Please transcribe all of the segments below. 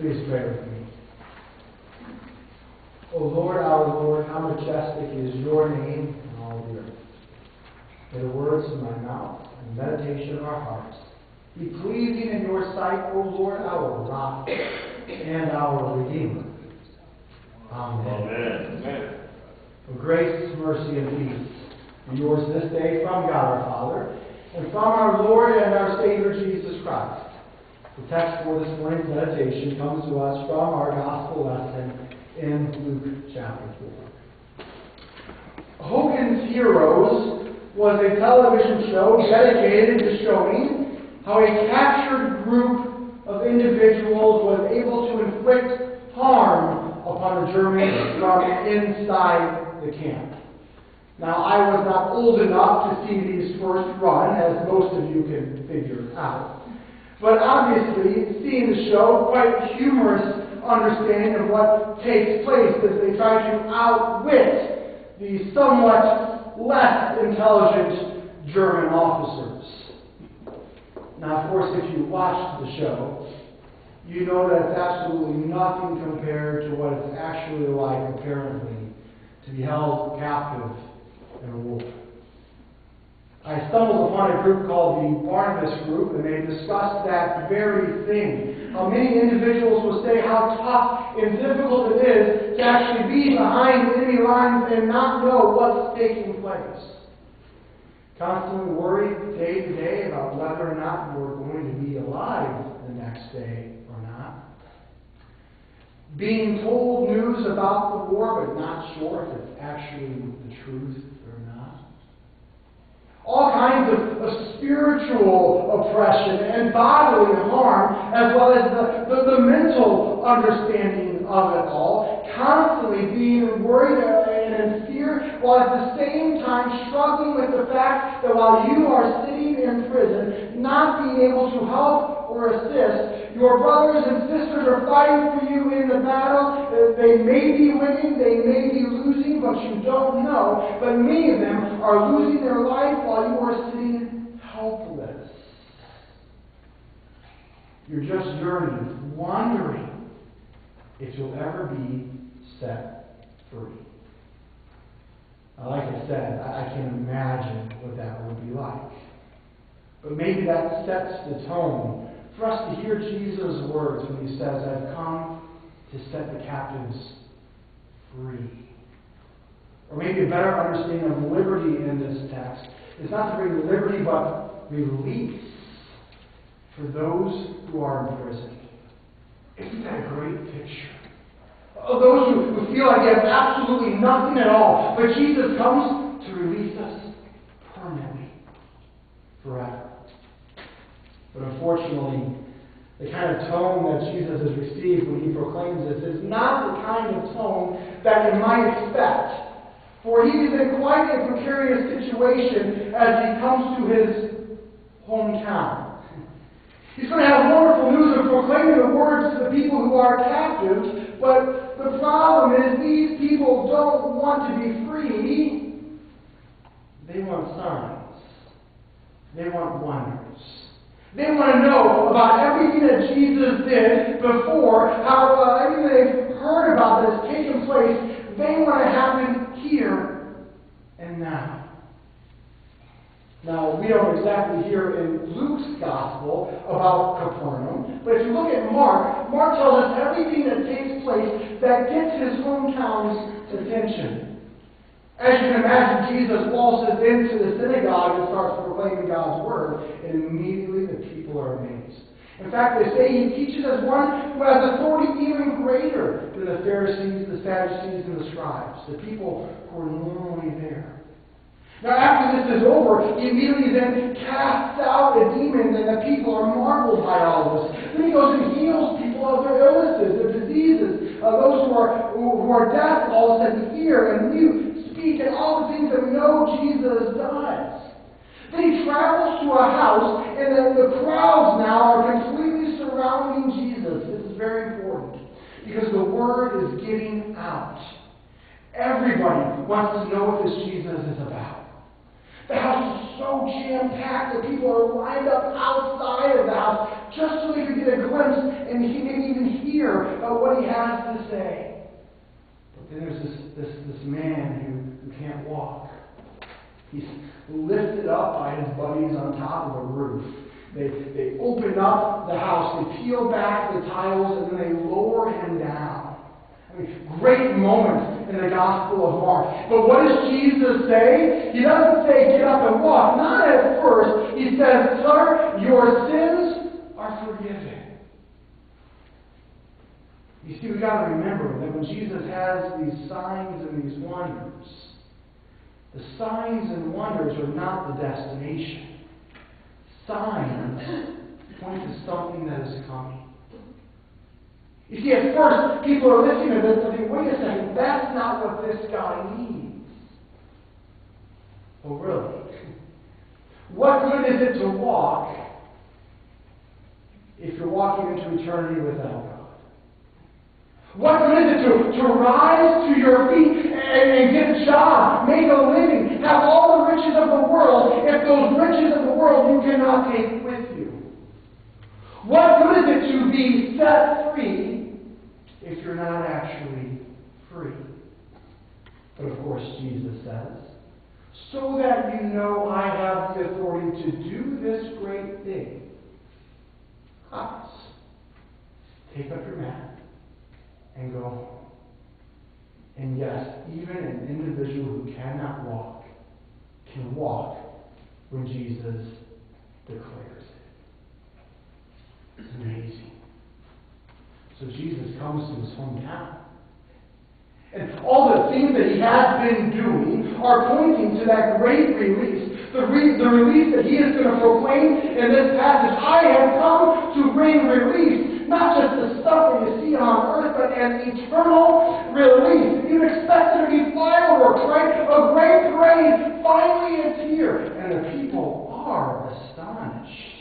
Please pray with me. O Lord, our Lord, how majestic is your name in all the earth. May the words of my mouth and the meditation of our hearts be pleasing in your sight, O Lord, our rock and our Redeemer. Amen. Amen. For grace, mercy, and peace be yours this day from God our Father and from our Lord and our Savior Jesus Christ. The text for this morning's meditation comes to us from our gospel lesson in Luke chapter 4. Hogan's Heroes was a television show dedicated to showing how a captured group of individuals was able to inflict harm upon the Germans from inside the camp. Now, I was not old enough to see these first run, as most of you can figure out. But obviously, seeing the show, quite humorous understanding of what takes place as they try to outwit the somewhat less intelligent German officers. Now, of course, if you watched the show, you know that it's absolutely nothing compared to what it's actually like, apparently, to be held captive in a war. I stumbled upon a group called the Barnabas Group, and they discussed that very thing. How many individuals will say how tough and difficult it is to actually be behind enemy lines and not know what's taking place. Constantly worried day to day about whether or not you're going to be alive the next day or not. Being told news about the war, but not sure if it's actually the truth all kinds of, of, spiritual oppression and bodily harm, as well as the, the, the, mental understanding of it all, constantly being worried and in fear, while at the same time struggling with the fact that while you are sitting in prison, not being able to help or assist, your brothers and sisters are fighting for you in the battle. They may be winning, they may be losing, but you don't know. But many of them are losing their life while you are sitting helpless. You're just yearning, wondering if you'll ever be set free. Like I said, I can't imagine what that would be like. But maybe that sets the tone for us to hear Jesus' words when he says, I've come to set the captives free. Or maybe a better understanding of liberty in this text is not to bring liberty, but release for those who are imprisoned. Isn't that a great picture? Of those who, who feel like they have absolutely nothing at all. But Jesus comes to release us permanently, forever. But unfortunately, the kind of tone that Jesus has received when he proclaims this is not the kind of tone that you might expect. For he is in quite a precarious situation as he comes to his hometown. He's going to have wonderful news of proclaiming the words to the people who are captives, but the problem is these people don't want to be free. They want signs. They want wonders. They want to know about everything that Jesus did before, how uh, everything they've heard about that has taken place, they want to have happen here and now. Now, we don't exactly hear in Luke's gospel about Capernaum, but if you look at Mark, Mark tells us everything that takes place that gets his hometown's attention. As you can imagine, Jesus waltzes into the synagogue and starts proclaiming God's word, and immediately the people are amazed. In fact, they say he teaches as one who has authority even greater than the Pharisees, the Sadducees, and the scribes, the people who are normally there. Now, after this is over, he immediately then casts out a demon, and the people are marveled by all of this. Then he goes and heals people of their illnesses, their diseases. Uh, those who are, who, are deaf all of a sudden hear and mute speak and all the things that know Jesus does. Then he travels to a house, and the, the crowds now are completely surrounding Jesus. This is very important because the word is getting out. Everybody wants to know what this Jesus is about. The house is so jam packed that people are lined up outside of the house just so they can get a glimpse and he maybe even hear uh, what he has to say. But then there's this, this, this man who, who can't walk. He's lifted up by his buddies on top of a roof. They, they open up the house, they peel back the tiles, and then they lower him down. I mean, great moment in the Gospel of Mark. But what does Jesus say? He doesn't say, get up and walk. Not at first. He says, Sir, your sins are forgiven. You see, we've got to remember that when Jesus has these signs and these wonders, the signs and wonders are not the destination. Signs point to something that is coming. You see, at first, people are listening to this and think, wait a second, that's not what this guy needs. Oh, really? What good is it to walk if you're walking into eternity without God? What good is it to, to rise to your feet and, get a job, make a living, have all the riches of the world if those riches of the world you cannot take with you? What good is it to be set free if you're not actually free? But of course, Jesus says, so that you know I have the authority to do this great thing. Us. Take up your mat and go home. And yes, even an individual who cannot walk can walk when Jesus declares it. It's amazing. So Jesus comes to his hometown. And all the things that he has been doing are pointing to that great release. The, re- the release that he is going to proclaim in this passage. I have come to bring release not just the stuff that you see on earth, but an eternal release. You expect it to be fireworks, right? A great parade. Finally, it's here. And the people are astonished.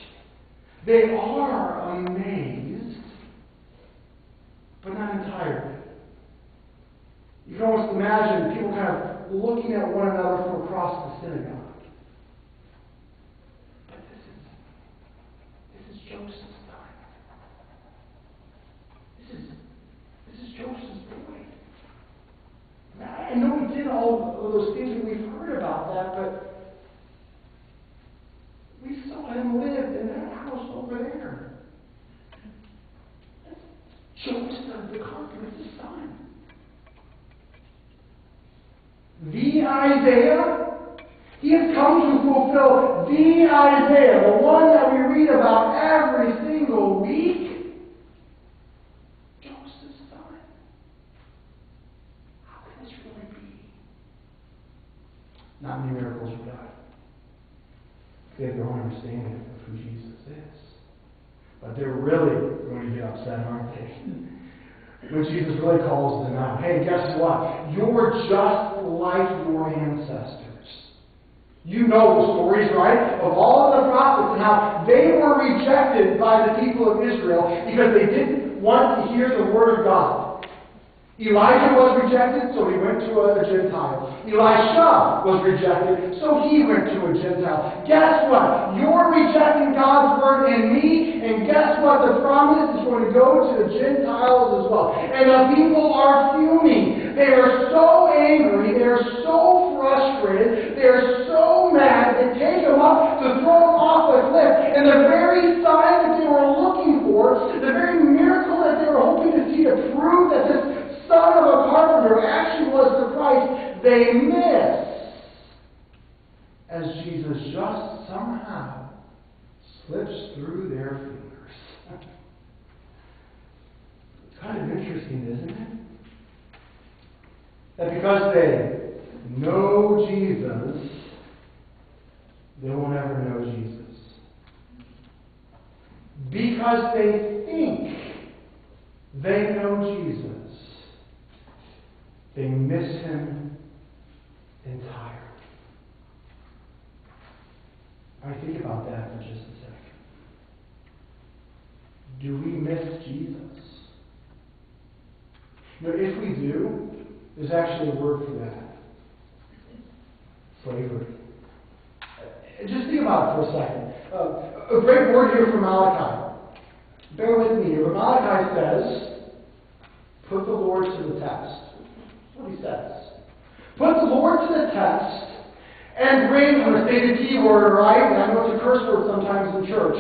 They are amazed, but not entirely. You can almost imagine people kind of looking at one another from across the synagogue. But this is this is Joseph's son. This is this is Joseph's boy. I know we did all those things and we've heard about that, but we saw him live in that house over there. Joseph the carpenter's son. The Isaiah, he has come to fulfill the Isaiah, the one that we read about every single week. Joseph's son. How can this really be? Not many miracles were done. They have their own understanding of who Jesus is. But they're really going to get upset, aren't they? when Jesus really calls them out. Hey, guess what? You're just like your ancestors. You know the stories, right? Of all of the prophets and how they were rejected by the people of Israel because they didn't want to hear the word of God. Elijah was rejected, so he went to a, Gentile. Elisha was rejected, so he went to a Gentile. Guess what? You're rejecting God's word in me, and guess what? The promise is going to go to the Gentiles as well. And the people are fuming. They are so angry. They are so frustrated. They are so mad. They take them up to throw them off a cliff. And the very sign that they were looking for, the very miracle that they were hoping to see to prove that this son of a carpenter actually was the Christ, they miss. As Jesus just somehow slips through their fingers. It's kind of interesting, isn't it? That because they know Jesus, they won't ever know Jesus. Because they think they know Jesus, they miss him entirely. I think about that for just a second. Do we miss Jesus? Know, if we do, there's actually a word for that. Slavery. Just think about it for a second. Uh, a great word here from Malachi. Bear with me here. Malachi says, put the Lord to the test. What he says. Put the Lord to the test and bring, I'm going to say the T word, right? And I know it's a curse word sometimes in church.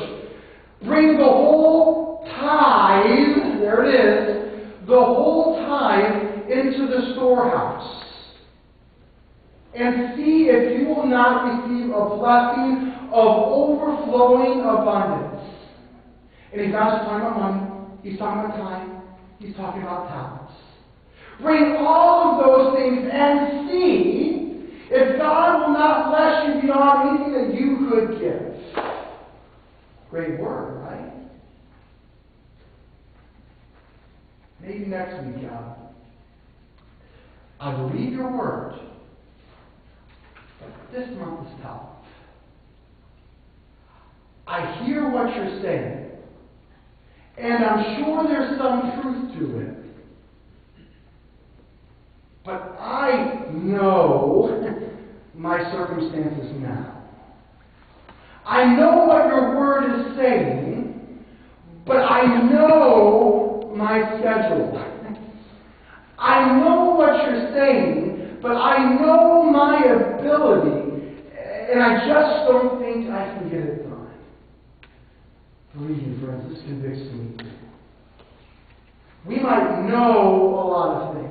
Bring the whole tithe, there it is, the whole tithe into the storehouse. And see if you will not receive a blessing of overflowing abundance. And he's not just talking about money, he's talking about time, he's talking about talents. Bring all of those things and see if God will not bless you beyond anything that you could give. Great word, right? Maybe next week, God. I believe your word, but this month is tough. I hear what you're saying, and I'm sure there's some truth to it. But I know my circumstances now. I know what your word is saying, but I know my schedule. I know what you're saying, but I know my ability, and I just don't think I can get it done. Believe me, friends, this convicts me. We might know a lot of things,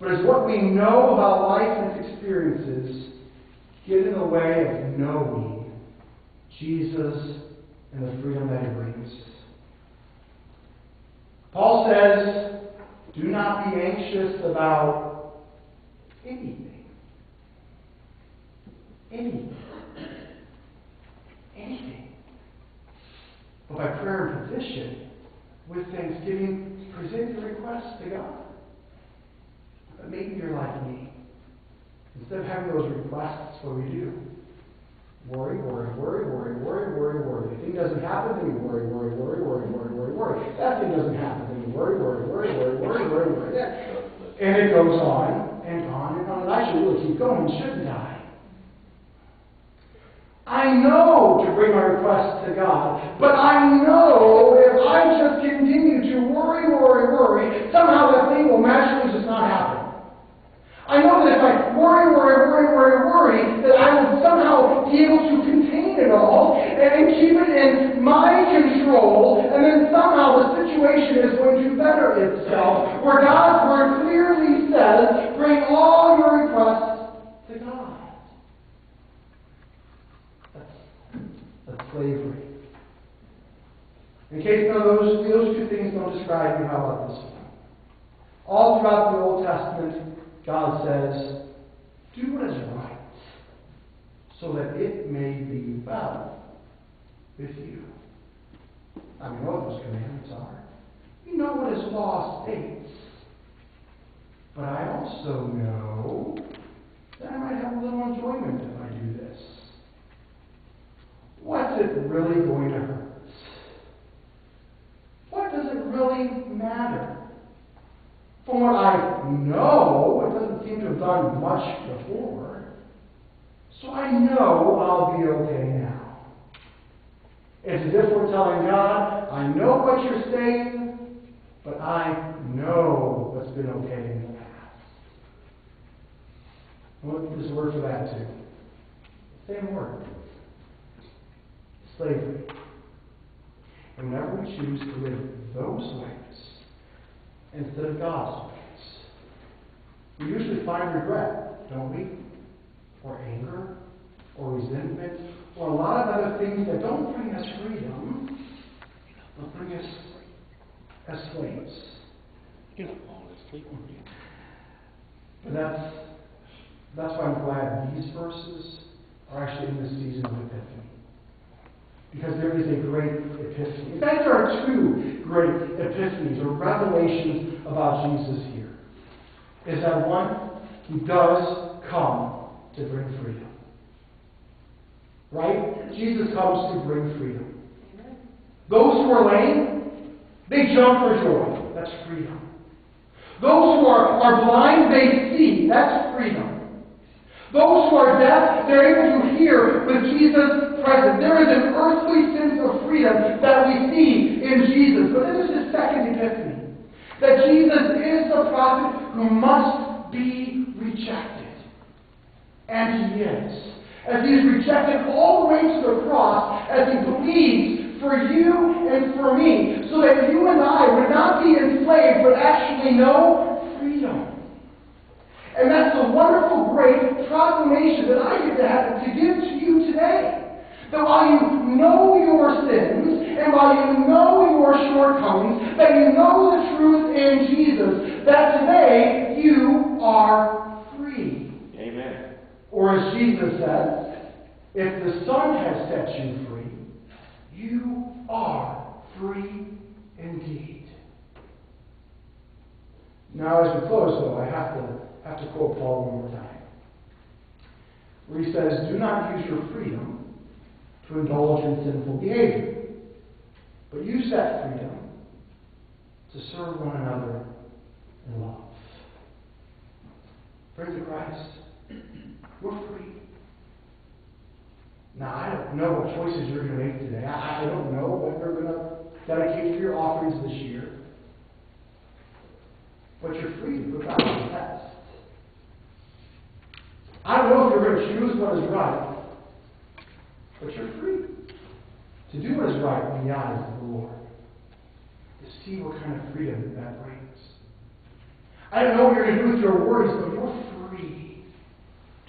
but is what we know about life and its experiences get in the way of knowing Jesus and the freedom that he brings? Paul says, do not be anxious about anything. Anything. Anything. But by prayer and petition, with thanksgiving, present your requests to God. But maybe you're like me. Instead of having those requests, what do we do? Worry, worry, worry, worry, worry, worry, worry. The thing doesn't happen, then we worry, worry, worry, worry, worry, worry, worry. That thing doesn't happen, then we worry, worry, worry, worry, worry, worry, worry. And it goes on and on and on. I should really keep going, shouldn't I? I know to bring my requests to God, but I know if I just continue to worry, worry, worry, somehow that thing will magically just not happen. I know that if I worry, worry, worry, worry, worry, that I will somehow be able to contain it all and keep it in my control, and then somehow the situation is going to better itself, where God's Word clearly says, bring all your requests to God. That's, that's slavery. In case none of those, those two things don't describe you, how about this one? All throughout the Old Testament, God says, do what is right, so that it may be well with you. I mean, what those commandments are. You know what His law states. But I also know that I might have a little enjoyment if I do this. What's it really going to hurt? What does it really matter? From what I know, it doesn't seem to have done much before. So I know I'll be okay now. It's as if we're telling God, I know what you're saying, but I know what's been okay in the past. What is the word for that too? Same word. Slavery. And whenever we choose to live those ways, instead of God's ways. We usually find regret, don't we? Or anger, or resentment, or a lot of other things that don't bring us freedom, but bring us as slaves. You're not falling asleep, are you? But that's that's why I'm glad these verses are actually in the season of Epiphany. Because there is a great epiphany. In fact, there are two great epiphanies or revelations about Jesus here. Is that one? He does come to bring freedom. Right? Jesus comes to bring freedom. Those who are lame, they jump for joy. That's freedom. Those who are, are blind, they see. That's freedom. Those who are deaf, they're able to hear with Jesus present. There is an earthly sense of freedom that we see in Jesus. But this is his second epiphany. That Jesus is the prophet who must be rejected. And he is. As he is rejected all the way to the cross, as he bleeds for you and for me, so that you and I would not be enslaved, but actually know freedom. And that's the wonderful, great proclamation that I get to have to give to you today. That while you know your sins, and while you know your shortcomings, that you know the truth in Jesus, that today you are free. Amen. Or as Jesus says, if the Son has set you free, you are free indeed. Now, as we close, though, I have to have to quote Paul one more time, where he says, "Do not use your freedom to indulge in sinful behavior, but use that freedom to serve one another in love." Friends of Christ, we're free. Now, I don't know what choices you're going to make today. I, don't know what you're going to dedicate for your offerings this year. But you're free to put God to the test. I don't know if you're going to choose what is right, but you're free to do what is right in the eyes of the Lord. To see what kind of freedom that brings. I don't know what you're going to do with your worries, but you're free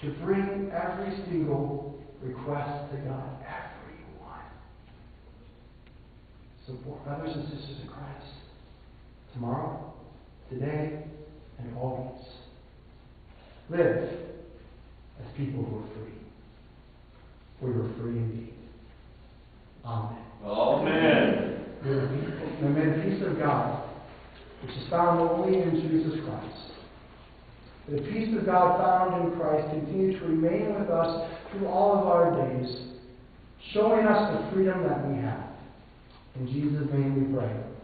to bring every single request to God. Every one. So, brothers and sisters in Christ, tomorrow, today, and always, live as people who are free we were free indeed. Amen. Amen. May the peace of God, which is found only in Jesus Christ, the peace of God found in Christ continue to remain with us through all of our days, showing us the freedom that we have. In Jesus' name we pray.